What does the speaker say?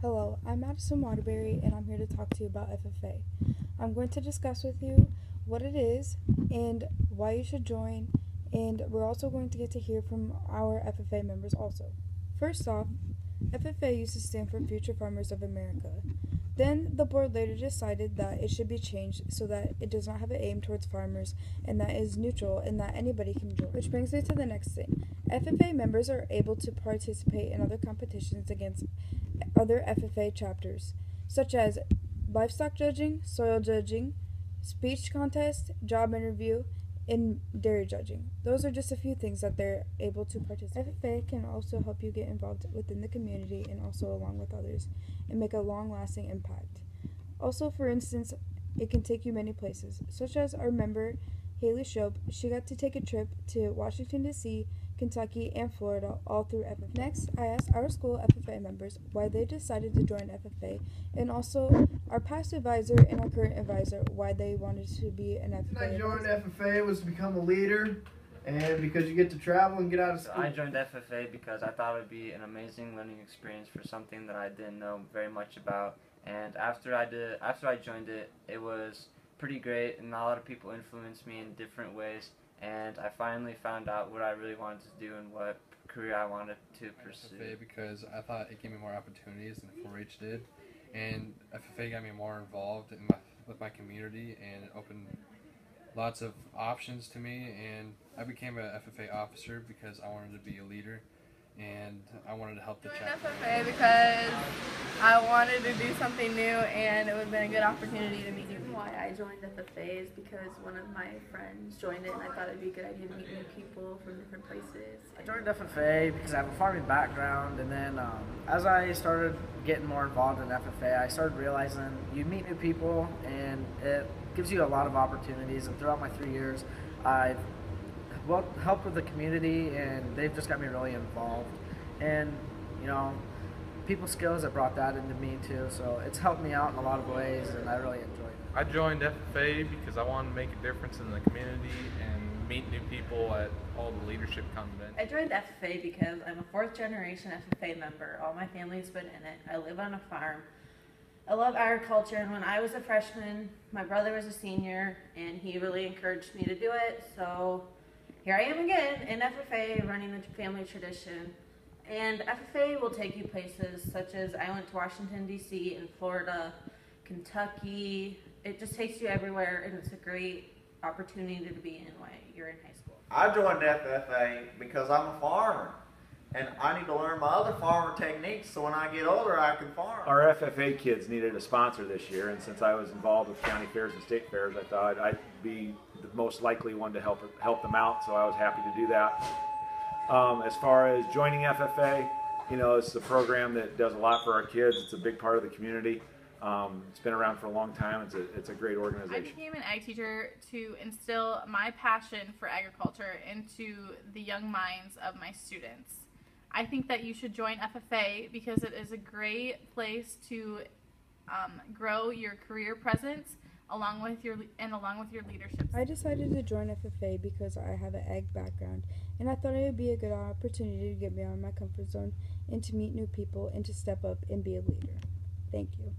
Hello, I'm Madison Waterbury and I'm here to talk to you about FFA. I'm going to discuss with you what it is and why you should join, and we're also going to get to hear from our FFA members also. First off, FFA used to stand for Future Farmers of America. Then the board later decided that it should be changed so that it does not have an aim towards farmers and that is neutral and that anybody can join. Which brings me to the next thing. FFA members are able to participate in other competitions against other FFA chapters, such as livestock judging, soil judging, speech contest, job interview, and dairy judging. Those are just a few things that they're able to participate. FFA can also help you get involved within the community and also along with others and make a long-lasting impact. Also, for instance, it can take you many places, such as our member Haley Shope. She got to take a trip to Washington D.C., Kentucky, and Florida, all through FFA. Next, I asked our school FFA members why they decided to join FFA, and also our past advisor and our current advisor why they wanted to be an FFA. I joined advisor. FFA was to become a leader, and because you get to travel and get out of school. I joined FFA because I thought it would be an amazing learning experience for something that I didn't know very much about. And after I did, after I joined it, it was pretty great, and a lot of people influenced me in different ways. And I finally found out what I really wanted to do and what career I wanted to pursue. FFA because I thought it gave me more opportunities than 4-H did, and FFA got me more involved in my, with my community and it opened lots of options to me. And I became a FFA officer because I wanted to be a leader, and I wanted to help the joined chapter. FFA because I wanted to do something new and it would have been a good opportunity to meet new people. Why I joined FFA is because one of my friends joined it and I thought it'd be a good idea to meet new people from different places. I joined FFA because I have a farming background, and then um, as I started getting more involved in FFA, I started realizing you meet new people, and it gives you a lot of opportunities. And throughout my three years, I've well helped with the community, and they've just got me really involved. And you know, people skills have brought that into me too, so it's helped me out in a lot of ways, and I really enjoyed it. I joined FFA because I wanted to make a difference in the community and meet new people at all the leadership conventions. I joined FFA because I'm a fourth generation FFA member. All my family's been in it. I live on a farm. I love agriculture, and when I was a freshman, my brother was a senior, and he really encouraged me to do it. So here I am again in FFA, running the family tradition. And FFA will take you places such as I went to Washington, D.C., and Florida, Kentucky. It just takes you everywhere, and it's a great opportunity to be in while you're in high school. I joined FFA because I'm a farmer. And I need to learn my other farmer techniques so when I get older I can farm. Our FFA kids needed a sponsor this year, and since I was involved with county fairs and state fairs, I thought I'd be the most likely one to help help them out. So I was happy to do that. Um, as far as joining FFA, you know, it's a program that does a lot for our kids. It's a big part of the community. Um, it's been around for a long time. It's a it's a great organization. I became an ag teacher to instill my passion for agriculture into the young minds of my students. I think that you should join FFA because it is a great place to um, grow your career presence along with your and along with your leadership. I decided to join FFA because I have an ag background, and I thought it would be a good opportunity to get me out of my comfort zone and to meet new people and to step up and be a leader. Thank you.